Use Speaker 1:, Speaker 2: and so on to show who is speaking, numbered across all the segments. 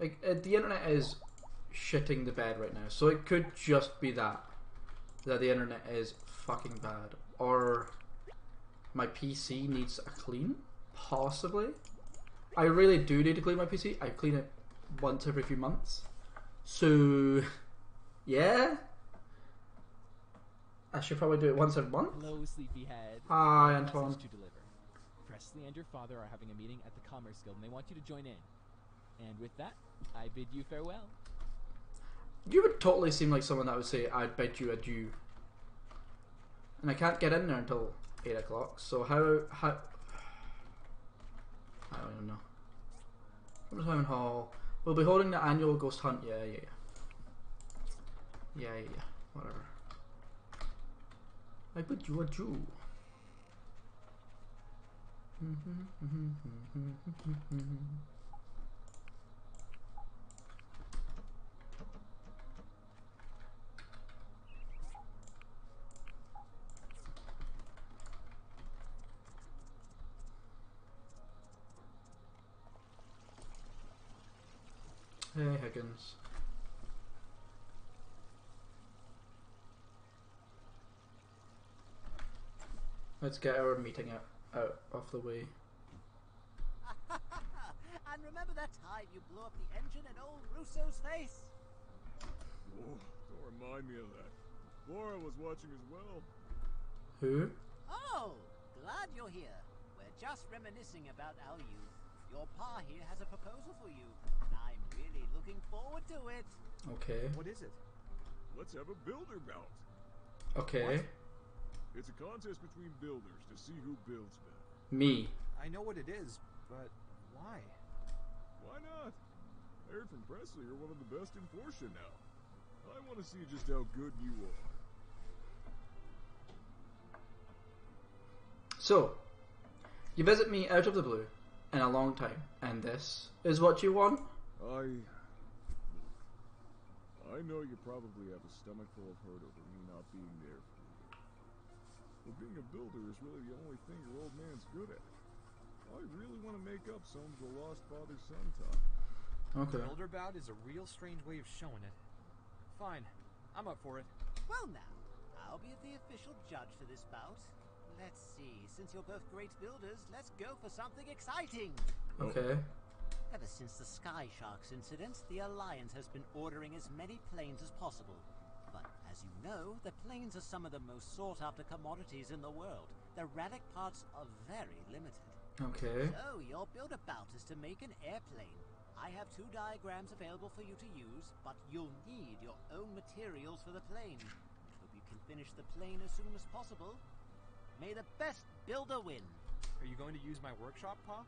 Speaker 1: Like uh, the internet is shitting the bed right now, so it could just be that that the internet is fucking bad, or my PC needs a clean, possibly. I really do need to clean my PC. I clean it once every few months, so yeah. I should probably do it once a month.
Speaker 2: Hello, sleepyhead.
Speaker 1: Hi, Antoine.
Speaker 2: to deliver. Presley and your father are having a meeting at the Commerce Guild, and they want you to join in. And with that, I bid you farewell.
Speaker 1: You would totally seem like someone that would say, "I'd bid you adieu." And I can't get in there until eight o'clock. So how how? I don't know. From Hall, we'll be holding the annual ghost hunt. Yeah, yeah, yeah. Yeah, yeah, yeah. Whatever. I bid you adieu. Mm-hmm, mm-hmm, mm-hmm, Hey, Higgins. Let's get our meeting out, out of the way.
Speaker 3: and remember that time you blew up the engine in old Russo's face?
Speaker 4: Oh, don't remind me of that. Laura was watching as well.
Speaker 1: Who?
Speaker 3: Oh, glad you're here. We're just reminiscing about our youth. Your pa here has a proposal for you, and I'm really looking forward to it.
Speaker 1: Okay.
Speaker 5: What is it?
Speaker 4: Let's have a builder bout.
Speaker 1: Okay.
Speaker 4: It's a contest between builders to see who builds better.
Speaker 1: Me.
Speaker 5: I know what it is, but why?
Speaker 4: Why not? I heard from Presley you're one of the best in Portia now. I want to see just how good you are.
Speaker 1: So, you visit me out of the blue in a long time, and this is what you want?
Speaker 4: I. I know you probably have a stomach full of hurt over me not being there for you. But being a builder is really the only thing your old man's good at. I really want to make up some of the lost father-son talk.
Speaker 1: Okay.
Speaker 5: Builder bout is a real strange way of showing it. Fine, I'm up for it.
Speaker 3: Well, now, I'll be the official judge for this bout. Let's see, since you're both great builders, let's go for something exciting.
Speaker 1: Okay.
Speaker 3: Ever since the Sky Sharks incident, the Alliance has been ordering as many planes as possible. But as you know, the planes are some of the most sought after commodities in the world. The relic parts are very limited.
Speaker 1: Okay.
Speaker 3: So, your build about is to make an airplane. I have two diagrams available for you to use, but you'll need your own materials for the plane. Hope you can finish the plane as soon as possible. May the best builder win.
Speaker 5: Are you going to use my workshop, Pa?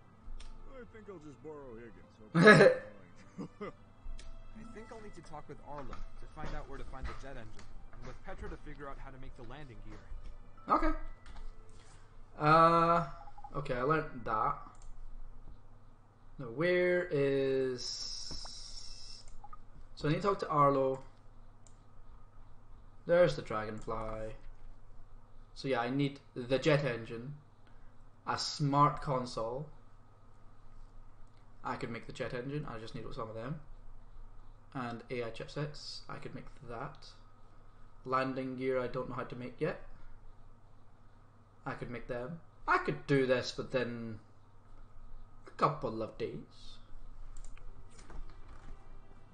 Speaker 4: I think I'll just borrow Higgins. Hope he doesn't mind.
Speaker 5: I think I'll need to talk with Arlo to find out where to find the jet engine, and with Petra to figure out how to make the landing gear.
Speaker 1: Okay. Uh, okay, I learned that. Now, where is. So I need to talk to Arlo. There's the dragonfly. So yeah, I need the jet engine, a smart console. I could make the jet engine. I just need some of them, and AI chipsets. I could make that. Landing gear. I don't know how to make yet. I could make them. I could do this within a couple of days.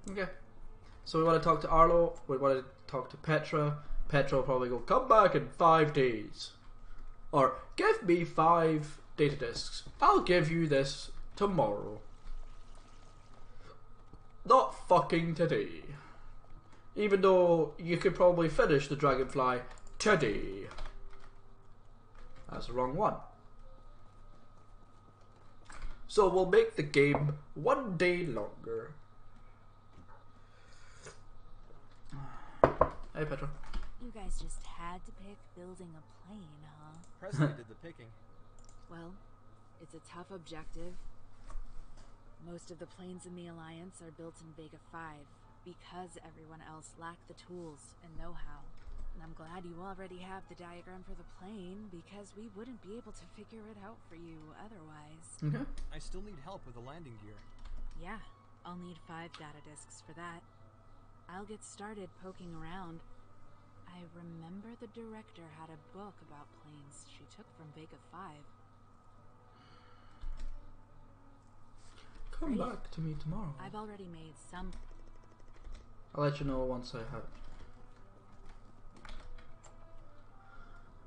Speaker 1: Okay. So we want to talk to Arlo. We want to talk to Petra. Petra will probably go, come back in five days. Or, give me five data disks. I'll give you this tomorrow. Not fucking today. Even though you could probably finish the Dragonfly today. That's the wrong one. So we'll make the game one day longer. Hey Petra.
Speaker 6: You guys just had to pick building a plane, huh?
Speaker 5: Presley did the picking.
Speaker 6: Well, it's a tough objective. Most of the planes in the Alliance are built in Vega 5 because everyone else lacked the tools and know-how. And I'm glad you already have the diagram for the plane because we wouldn't be able to figure it out for you otherwise.
Speaker 1: Okay.
Speaker 5: I still need help with the landing gear.
Speaker 6: Yeah, I'll need five data disks for that. I'll get started poking around. I remember the director had a book about planes she took from Vega 5.
Speaker 1: Come
Speaker 6: Great.
Speaker 1: back to me tomorrow.
Speaker 6: I've already made some.
Speaker 1: I'll let you know once I have it.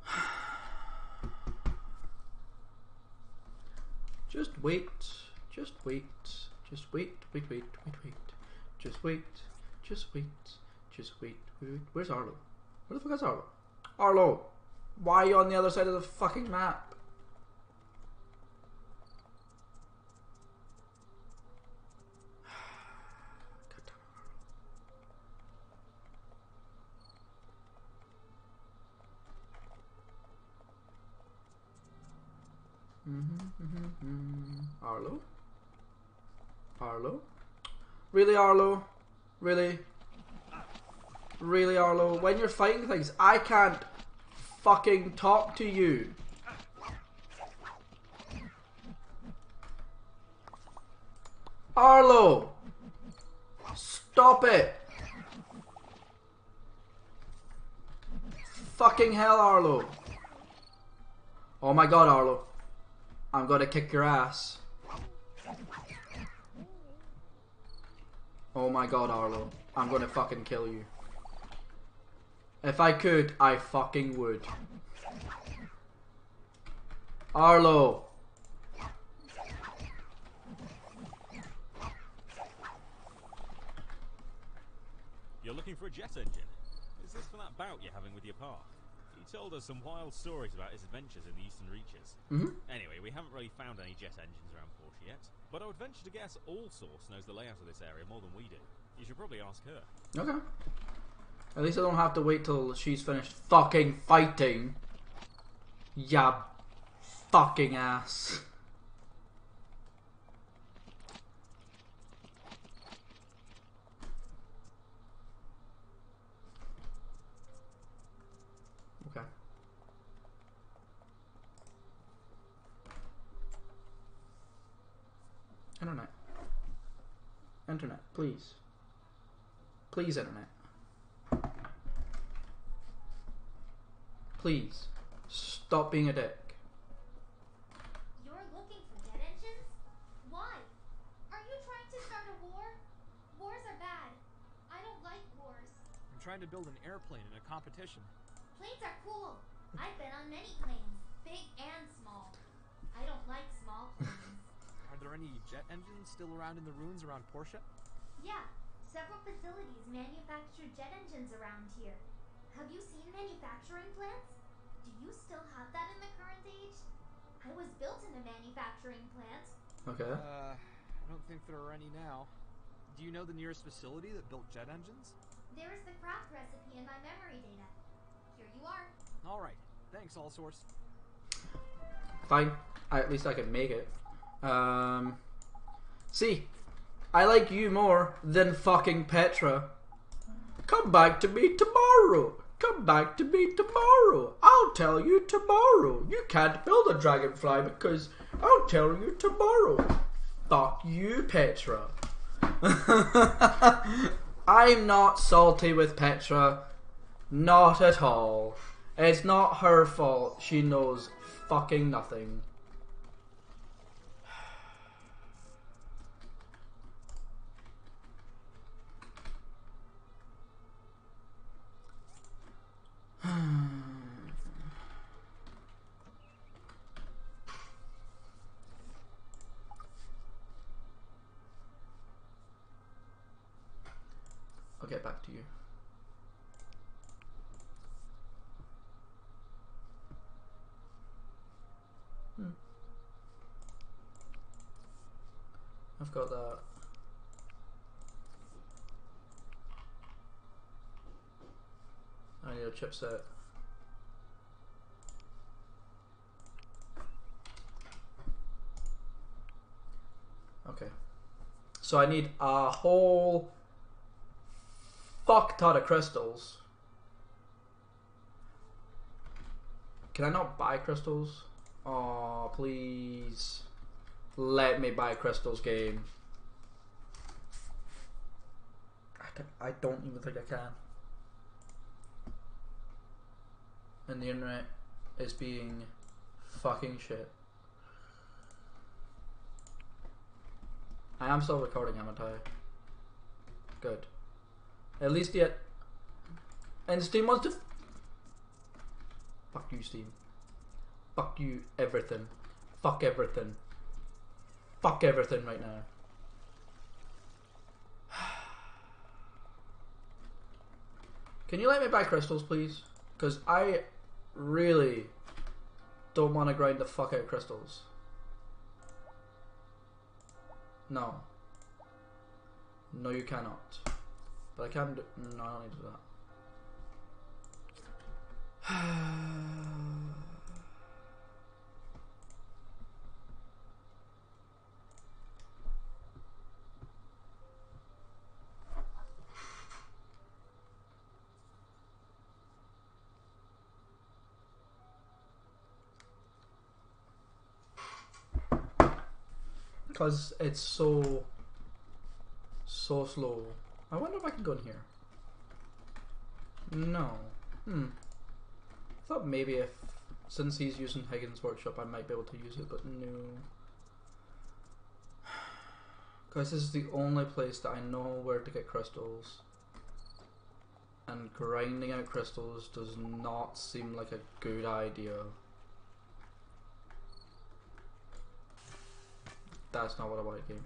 Speaker 1: Just wait. Just wait. Just wait. Wait, wait, wait, wait. Just wait. Just wait. Just wait. Wait, wait. Where's Arlo? Where the fuck is Arlo? Arlo! Why are you on the other side of the fucking map? God damn it, Arlo. Mm-hmm, Arlo? Arlo? Really, Arlo? Really? Really, Arlo? When you're fighting things, I can't fucking talk to you. Arlo! Stop it! Fucking hell, Arlo! Oh my god, Arlo. I'm gonna kick your ass. Oh my god, Arlo. I'm gonna fucking kill you. If I could, I fucking would. Arlo!
Speaker 7: You're looking for a jet engine? Is this for that bout you're having with your pa? Told us some wild stories about his adventures in the Eastern Reaches.
Speaker 1: Mhm.
Speaker 7: Anyway, we haven't really found any jet engines around Portia yet, but I would venture to guess All Source knows the layout of this area more than we do. You should probably ask her.
Speaker 1: Okay. At least I don't have to wait till she's finished fucking fighting. Ya fucking ass. Okay. Internet. Internet, please. Please, internet. Please. Stop being a dick.
Speaker 8: You're looking for jet engines? Why? Are you trying to start a war? Wars are bad. I don't like wars.
Speaker 5: I'm trying to build an airplane in a competition.
Speaker 8: Planes are cool. I've been on many planes, big and small. I don't like small planes.
Speaker 5: Are there any jet engines still around in the ruins around Portia?
Speaker 8: yeah, several facilities manufacture jet engines around here. Have you seen manufacturing plants? Do you still have that in the current age? I was built in a manufacturing plant.
Speaker 1: Okay.
Speaker 5: Uh, I don't think there are any now. Do you know the nearest facility that built jet engines?
Speaker 8: There is the craft recipe in my memory data. Here you are.
Speaker 5: All right. Thanks, All Source.
Speaker 1: Fine. I, at least I can make it. Um. See, I like you more than fucking Petra. Come back to me tomorrow. Come back to me tomorrow. I'll tell you tomorrow. You can't build a dragonfly because I'll tell you tomorrow. Fuck you, Petra. I'm not salty with Petra. Not at all. It's not her fault. She knows fucking nothing. I'll get back to you. Hmm. I've got that. I need a chipset. Okay. So I need a whole fuck ton of crystals. Can I not buy crystals? Oh, please. Let me buy crystals, game. I don't even think I can. And the internet is being fucking shit. I am still recording, haven't I? Good. At least yet. And Steam wants to. Fuck you, Steam. Fuck you, everything. Fuck everything. Fuck everything right now. Can you let me buy crystals, please? Because I really don't want to grind the fuck out of crystals. No. No, you cannot. But I can do. No, I don't need to do that. Because it's so. so slow. I wonder if I can go in here. No. Hmm. I thought maybe if. Since he's using Higgins Workshop, I might be able to use it, but no. Because this is the only place that I know where to get crystals. And grinding out crystals does not seem like a good idea. That's not what I wanted, game.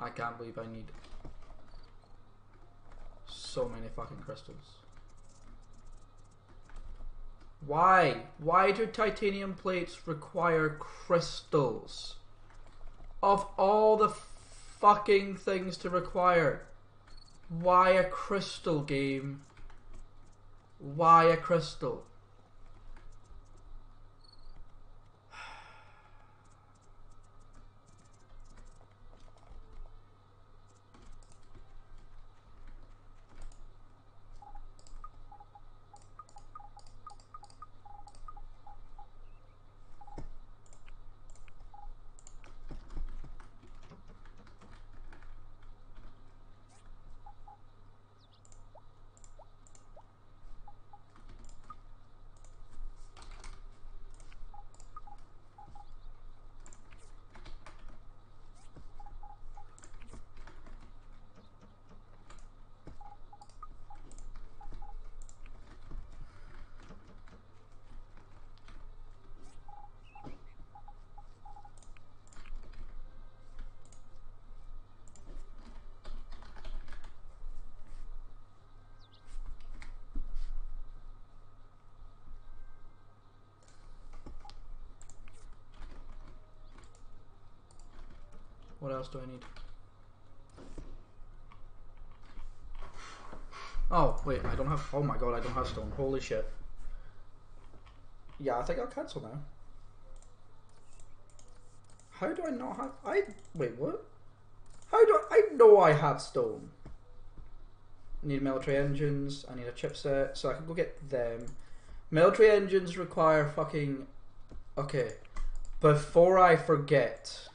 Speaker 1: I can't believe I need so many fucking crystals. Why? Why do titanium plates require crystals? Of all the fucking things to require, why a crystal game? Why a crystal? What else do I need? Oh, wait, I don't have. Oh my god, I don't have stone. Holy shit. Yeah, I think I'll cancel now. How do I not have. I. Wait, what? How do I. I know I had stone. I need military engines, I need a chipset, so I can go get them. Military engines require fucking. Okay. Before I forget.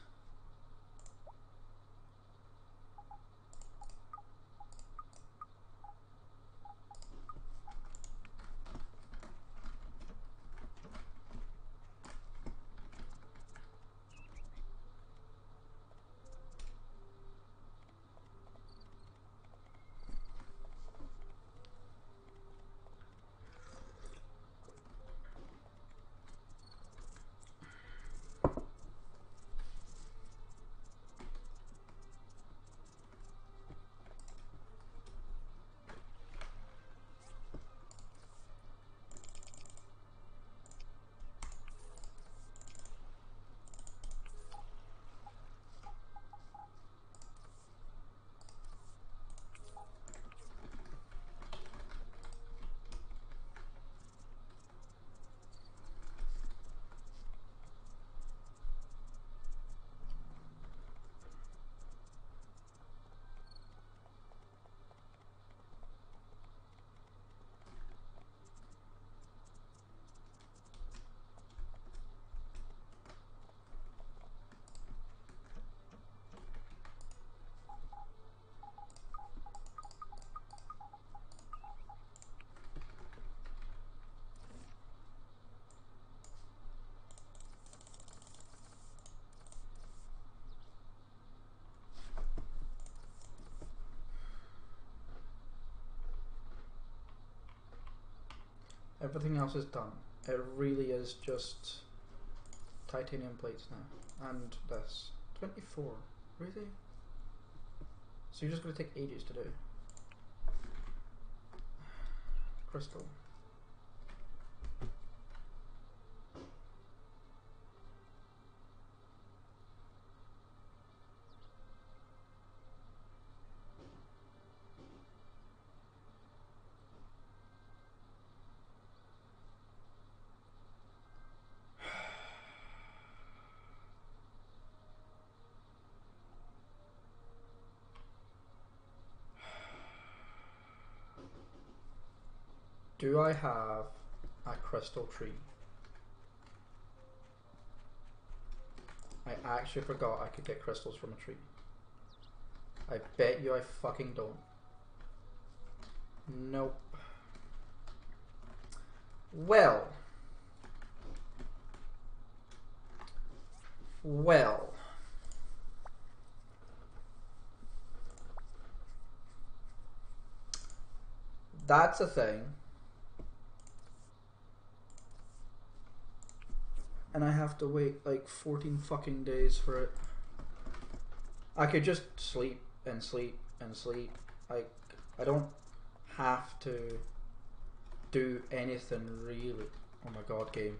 Speaker 1: Everything else is done. It really is just titanium plates now. And this. 24. Really? So you're just going to take ages to do? Crystal. Do I have a crystal tree? I actually forgot I could get crystals from a tree. I bet you I fucking don't. Nope. Well. Well. That's a thing. And I have to wait like 14 fucking days for it. I could just sleep and sleep and sleep. Like, I don't have to do anything really. Oh my god, game.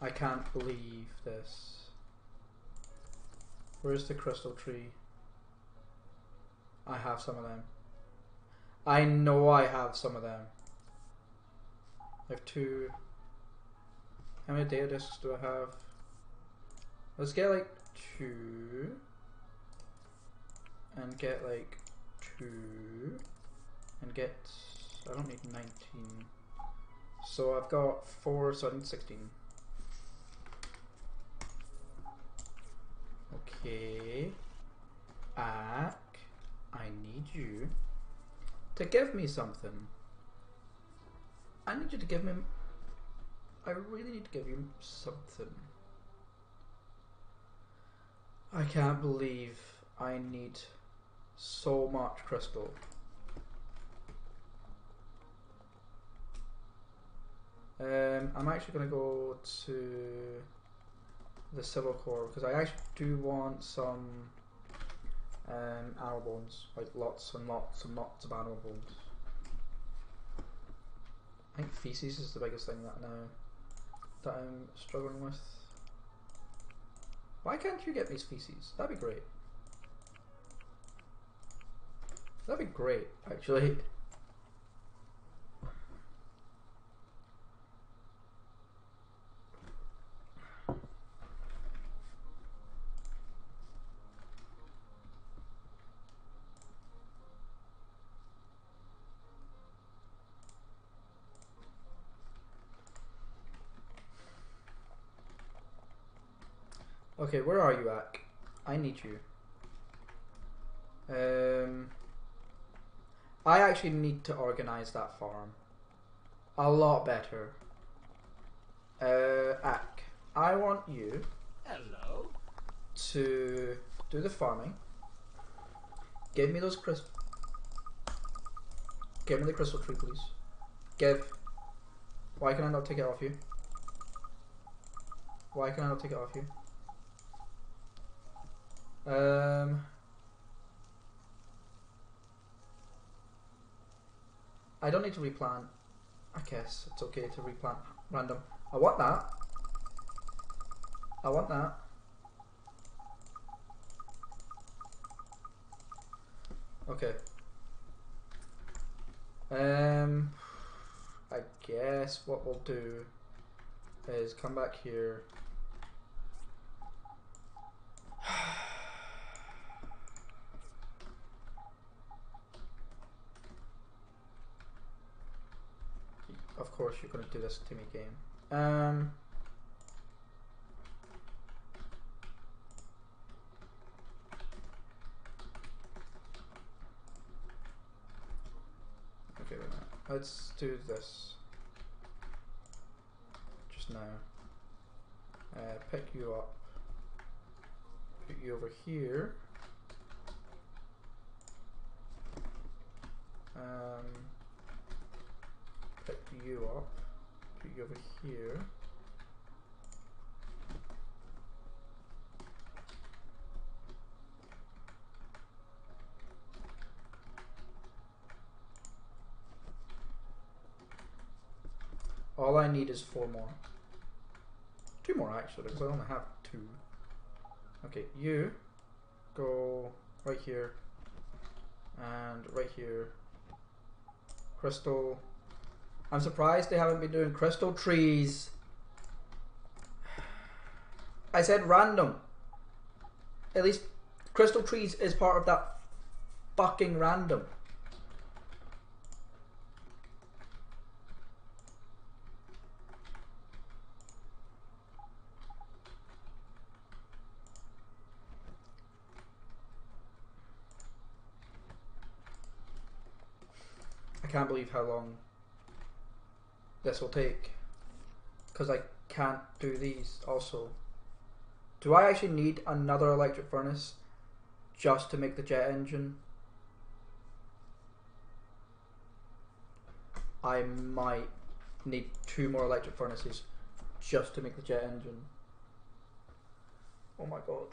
Speaker 1: I can't believe this. Where's the crystal tree? I have some of them. I know I have some of them. I have two. How many data discs do I have? Let's get like two. And get like two. And get. I don't need 19. So I've got four, so I need 16. Okay. Ak, I need you to give me something. I need you to give me. I really need to give you something. I can't believe I need so much crystal. Um, I'm actually going to go to the Civil Corps because I actually do want some um, animal bones, like lots and lots and lots of animal bones. I think feces is the biggest thing that now that I'm struggling with. Why can't you get me feces? That'd be great. That'd be great, actually. Okay, where are you at? I need you. Um, I actually need to organize that farm a lot better. Uh, Ak, I want you
Speaker 3: Hello.
Speaker 1: to do the farming. Give me those crystal. Give me the crystal tree, please. Give. Why can I not take it off you? Why can I not take it off you? Um, I don't need to replant. I guess it's okay to replant random. I want that. I want that. Okay. Um, I guess what we'll do is come back here. course you're gonna do this to me game. Um Okay, let's do this. Just now. Uh, pick you up. Put you over here. Um, pick you up. Put you over here. All I need is four more. Two more actually, because I only have two. Okay, you go right here and right here. Crystal. I'm surprised they haven't been doing crystal trees. I said random. At least crystal trees is part of that fucking random. I can't believe how long this will take. Because I can't do these also. Do I actually need another electric furnace just to make the jet engine? I might need two more electric furnaces just to make the jet engine. Oh my god.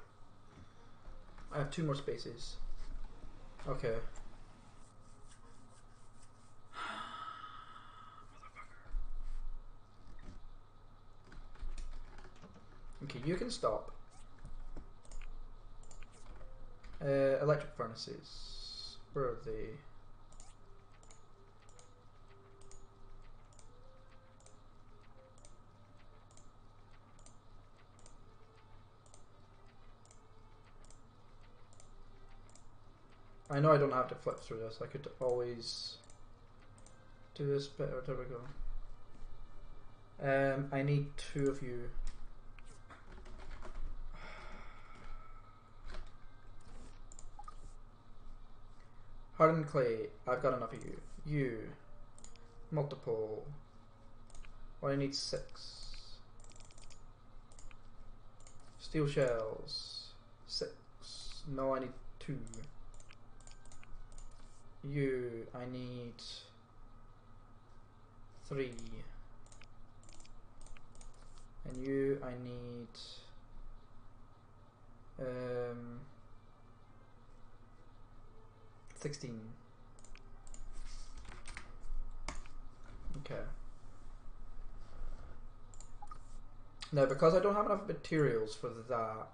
Speaker 1: I have two more spaces. Okay. Okay, you can stop. Uh, electric furnaces. Where are they? I know I don't have to flip through this. I could always do this bit. Or there we go. Um, I need two of you. Clay. I've got enough of you. You. Multiple. I need six. Steel shells. Six. No, I need two. You. I need three. And you, I need. Um. 16. Okay. Now, because I don't have enough materials for that,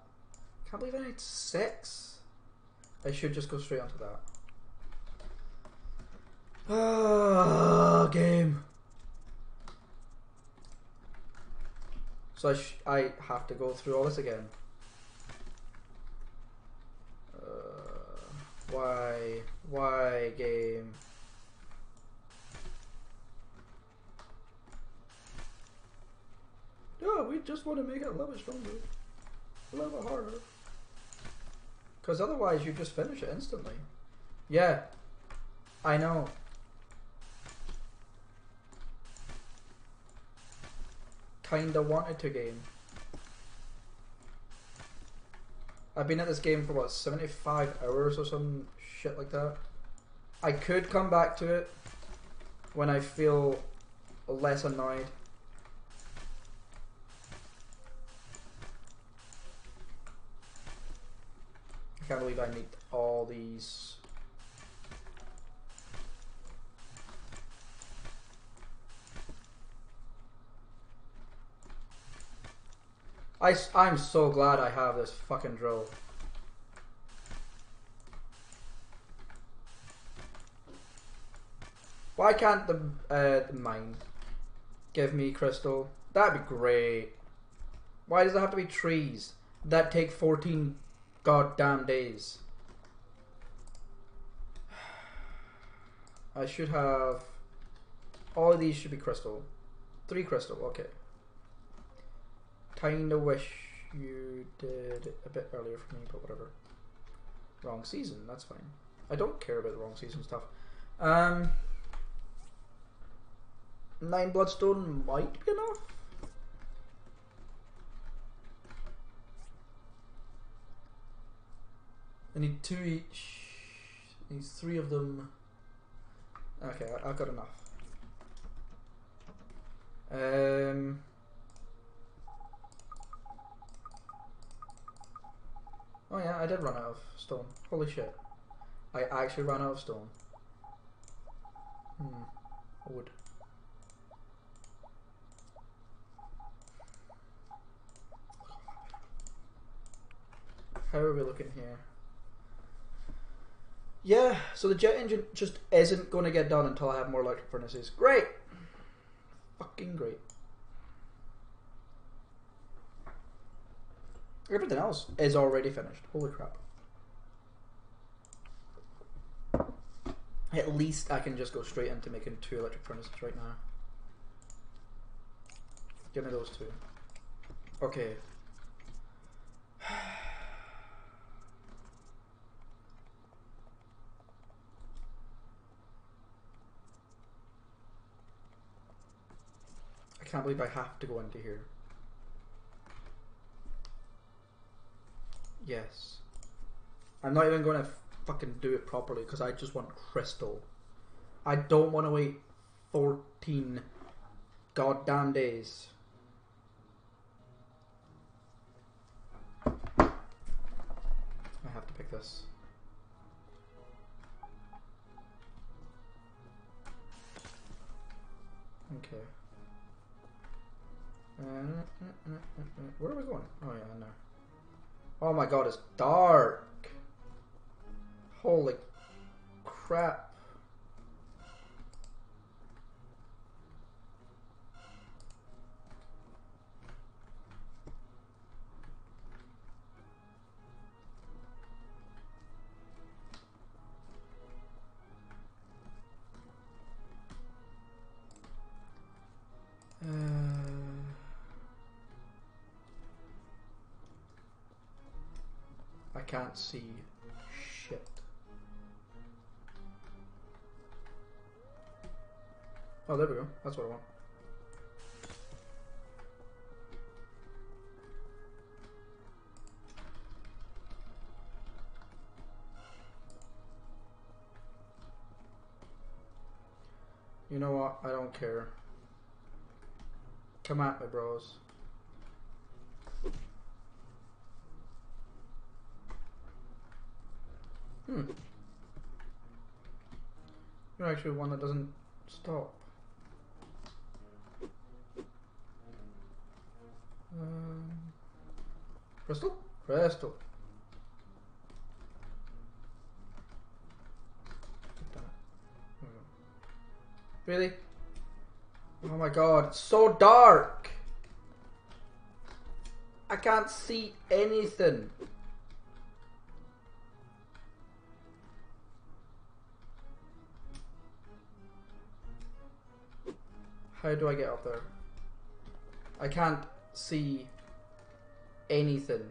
Speaker 1: can't believe I need six. I should just go straight onto that. Ah, game. So I, I have to go through all this again. Why? Why game? No, we just want to make it a little bit stronger. A little bit harder. Because otherwise you just finish it instantly. Yeah. I know. Kinda wanted to game. I've been at this game for what, 75 hours or some shit like that. I could come back to it when I feel less annoyed. I can't believe I need all these. I, I'm so glad I have this fucking drill. Why can't the, uh, the mine give me crystal? That'd be great. Why does it have to be trees that take 14 goddamn days? I should have... All of these should be crystal. Three crystal, okay. Kinda wish you did a bit earlier for me, but whatever. Wrong season, that's fine. I don't care about the wrong season stuff. Um... nine bloodstone might be enough. I need two each. Needs three of them. Okay, I, I've got enough. Um. Oh yeah, I did run out of stone. Holy shit. I actually ran out of stone. Hmm. Wood. How are we looking here? Yeah, so the jet engine just isn't going to get done until I have more electric furnaces. Great! Fucking great. Everything else is already finished. Holy crap. At least I can just go straight into making two electric furnaces right now. Give me those two. Okay. I can't believe I have to go into here. Yes. I'm not even going to fucking do it properly because I just want crystal. I don't want to wait 14 goddamn days. I have to pick this. Okay. Uh, uh, uh, uh. Where are we going? Oh yeah, no. Oh my god, it's dark. Holy crap. Can't see shit. Oh, there we go. That's what I want. You know what? I don't care. Come at me, bros. Hmm. You're actually one that doesn't stop. Um, crystal? Really? Oh my god, it's so dark! I can't see anything. How do I get up there? I can't see anything.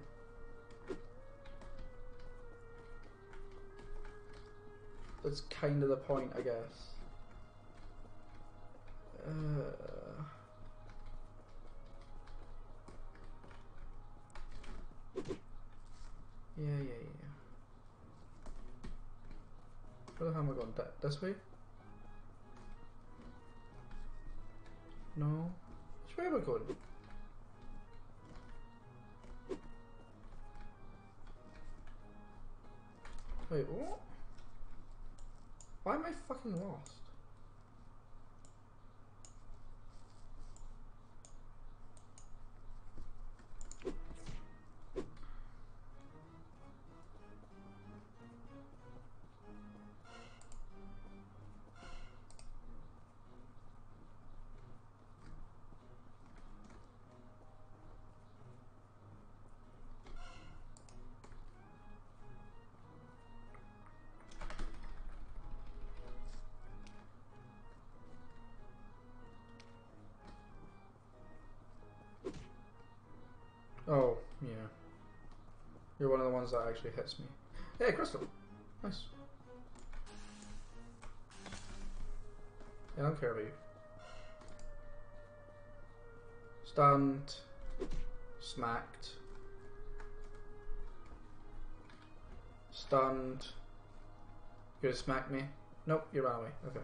Speaker 1: That's kind of the point, I guess. Uh, yeah, yeah, yeah. Where the hell am I going? That this way? No. Which way am I going? Wait, what? Why am I fucking lost? Ones that actually hits me. Hey, crystal. Nice. Yeah, I don't care about you. Stunned. Smacked. Stunned. You're gonna smack me? Nope, you ran away. Okay.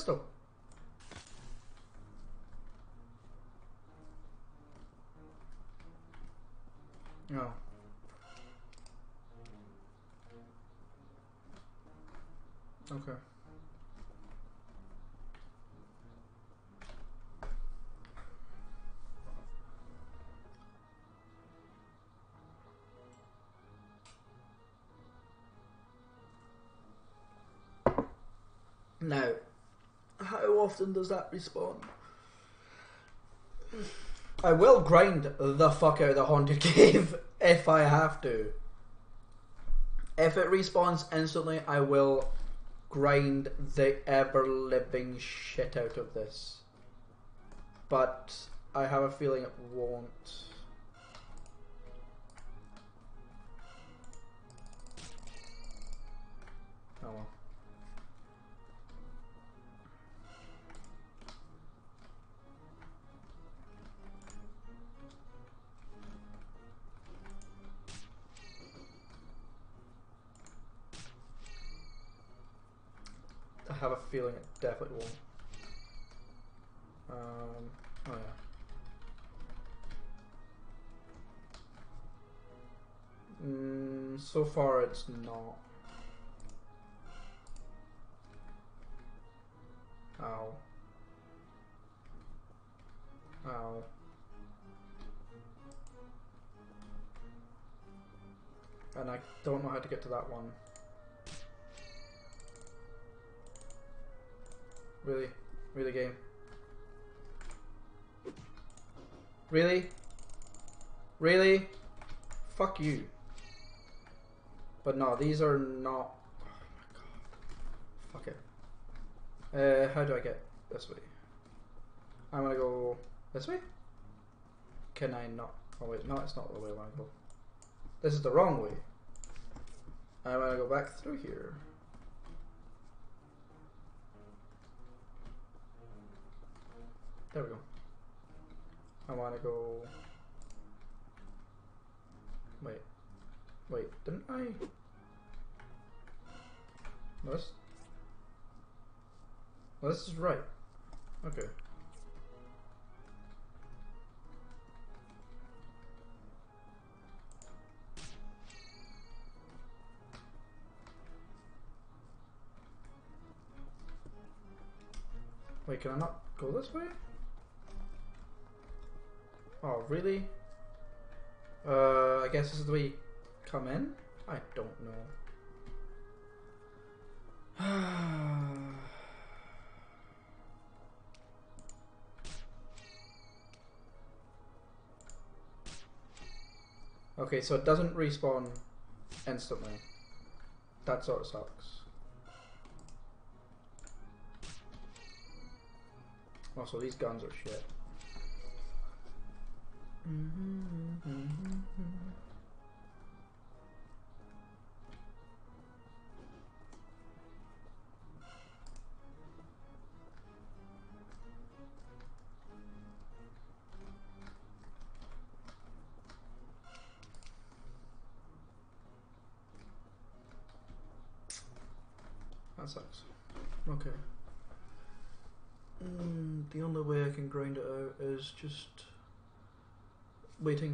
Speaker 1: Crystal. No. Okay. Now, how often does that respawn? I will grind the fuck out of the haunted cave if I have to. If it respawns instantly, I will grind the ever living shit out of this. But I have a feeling it won't. Oh well. Feeling it definitely won't. Um, oh yeah. Mm, so far it's not. Ow. Ow. And I don't know how to get to that one. Really? Really, game? Really? Really? Fuck you. But no, these are not. Oh my god. Fuck it. Uh, how do I get this way? I'm gonna go this way? Can I not? Oh wait, no, it's not the way I wanna go. This is the wrong way. I'm gonna go back through here. There we go. I want to go. Wait. Wait, didn't I? This. This is right. Okay. Wait, can I not go this way? Oh, really? Uh, I guess this is the way you come in? I don't know. okay, so it doesn't respawn instantly. That sort of sucks. Also, these guns are shit. That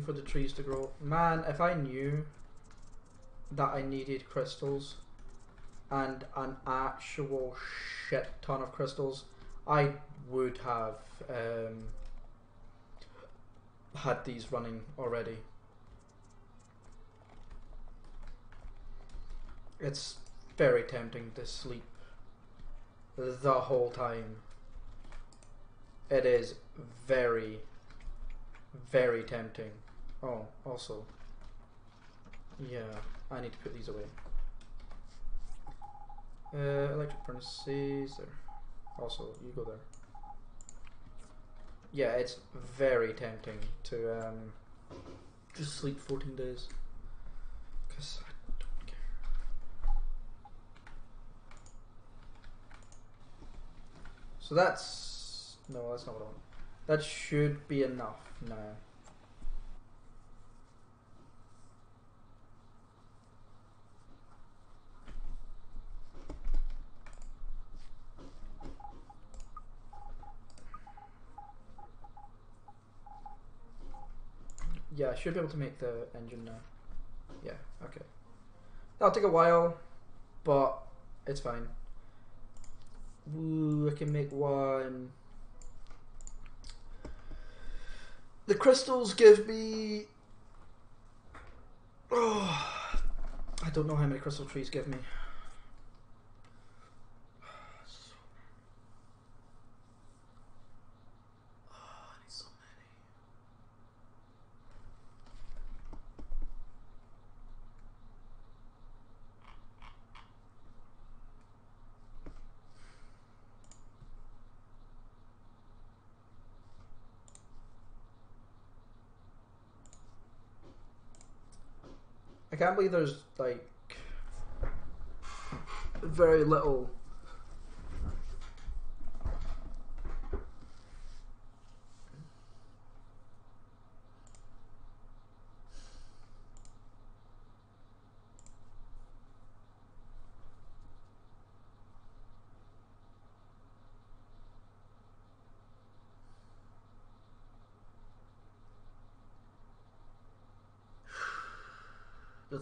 Speaker 1: for the trees to grow. Man, if I knew that I needed crystals and an actual shit ton of crystals, I would have um, had these running already. It's very tempting to sleep the whole time. It is very, very tempting. Oh, also, yeah, I need to put these away. Uh, electric furnaces there. Also, you go there. Yeah, it's very tempting to um, just sleep 14 days. Because I don't care. So that's no, that's not what I want. That should be enough now. Yeah, I should be able to make the engine now. Yeah, okay. That'll take a while, but it's fine. Ooh, I can make one. The crystals give me. Oh, I don't know how many crystal trees give me. I can't believe there's like very little.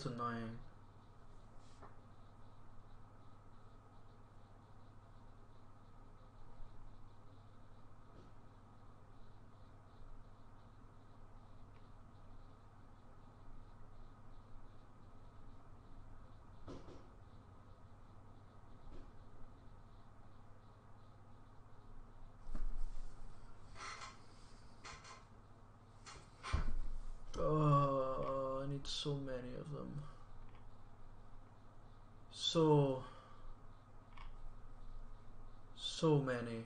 Speaker 1: Annoying. Oh, I need so many of them. So, so many.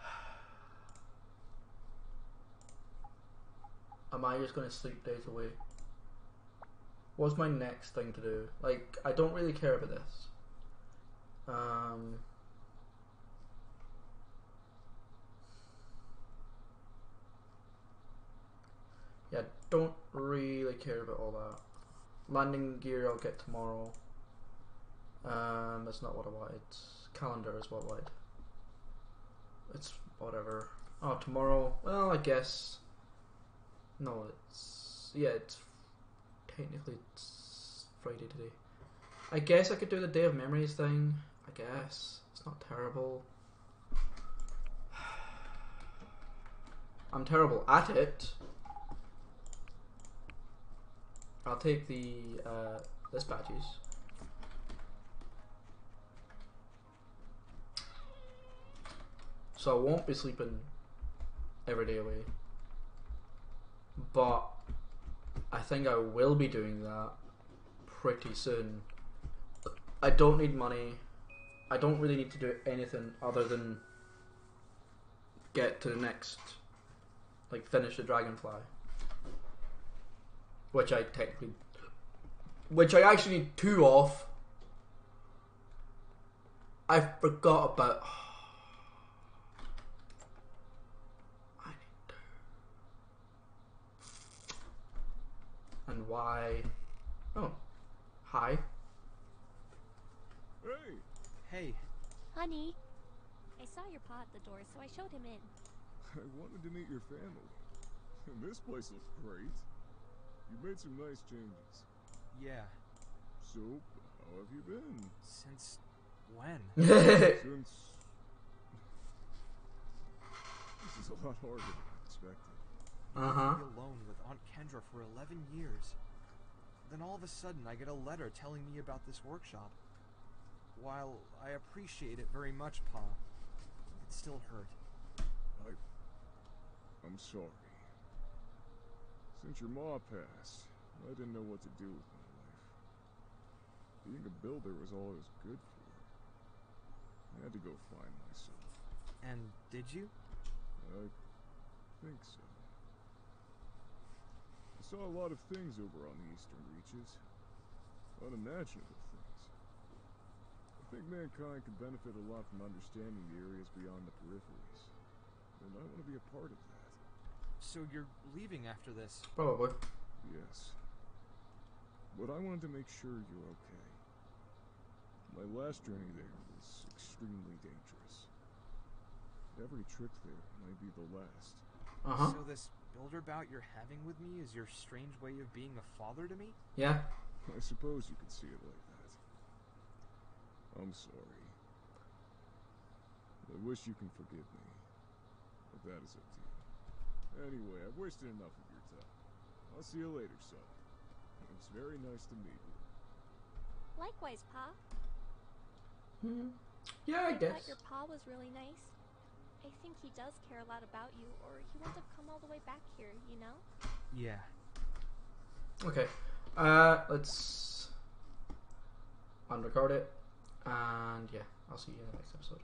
Speaker 1: Am I just gonna sleep days away? What's my next thing to do? Like, I don't really care about this. Um. Yeah, don't really care about all that. Landing gear I'll get tomorrow. Um, that's not what I wanted. Calendar is what I wanted. It's whatever. Oh, tomorrow. Well, I guess. No, it's yeah. It's technically it's Friday today. I guess I could do the Day of Memories thing. I guess it's not terrible. I'm terrible at it. I'll take the uh, this. So I won't be sleeping every day away. But I think I will be doing that pretty soon. I don't need money. I don't really need to do anything other than get to the next like finish the dragonfly which I technically, which I actually need two off. I forgot about. I need two. And why? Oh, hi.
Speaker 4: Hey,
Speaker 5: Hey,
Speaker 9: Honey, I saw your paw at the door, so I showed him in.
Speaker 4: I wanted to meet your family. And this place looks great. You made some nice changes.
Speaker 5: yeah.
Speaker 4: So, how have you been?
Speaker 5: Since when?
Speaker 4: Since. This is a lot harder than I expected.
Speaker 1: uh huh.
Speaker 5: Be alone with Aunt Kendra for 11 years. Then all of a sudden, I get a letter telling me about this workshop. While I appreciate it very much, Pa, it still hurt.
Speaker 4: I. I'm sorry. Since your ma passed, I didn't know what to do with my life. Being a builder was all I was good for. I had to go find myself.
Speaker 5: And did you?
Speaker 4: I think so. I saw a lot of things over on the Eastern Reaches. Unimaginable things. I think mankind could benefit a lot from understanding the areas beyond the peripheries. And I want to be a part of that.
Speaker 5: So you're leaving after this?
Speaker 1: Probably.
Speaker 4: Yes. But I wanted to make sure you're okay. My last journey there was extremely dangerous. Every trip there might be the last.
Speaker 1: Uh huh.
Speaker 5: So this builder bout you're having with me is your strange way of being a father to me?
Speaker 1: Yeah.
Speaker 4: I suppose you could see it like that. I'm sorry. I wish you can forgive me. But that is up to you. Anyway, I've wasted enough of your time. I'll see you later, son. It was very nice to meet you.
Speaker 9: Likewise, Pa.
Speaker 1: Hmm. Yeah, I
Speaker 9: I
Speaker 1: guess.
Speaker 9: thought your pa was really nice. I think he does care a lot about you, or he wouldn't have come all the way back here, you know?
Speaker 5: Yeah.
Speaker 1: Okay. Uh, let's unrecord it, and yeah, I'll see you in the next episode.